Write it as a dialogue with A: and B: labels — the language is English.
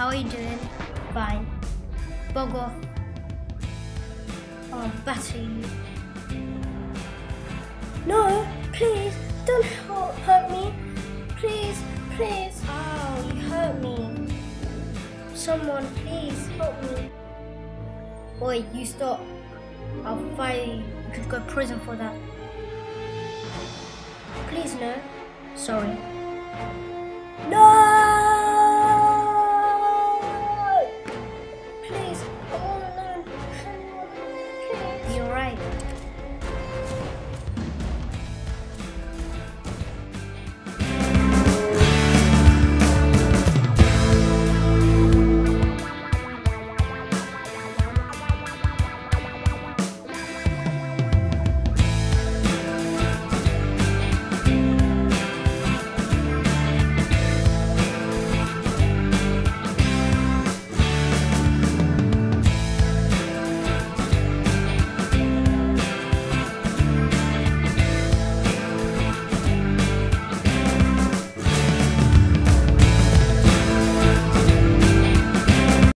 A: How are you doing? bug off. I'll batter you. No, please, don't hurt, me. Please, please. Oh, you hurt me. Someone, please help me. Boy, you stop. I'll fire you. You could go to prison for that. Please, no. Sorry.